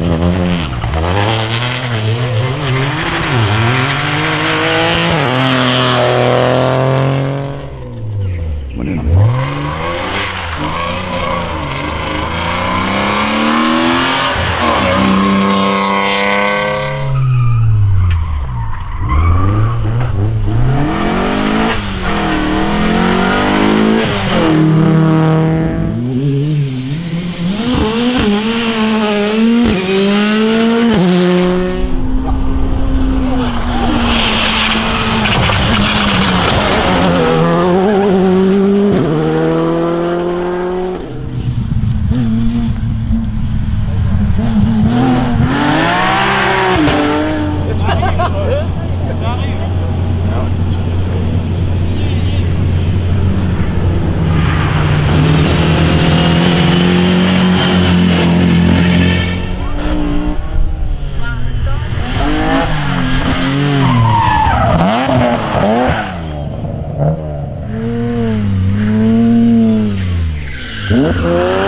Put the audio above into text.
Mm-hmm. Mm-hmm.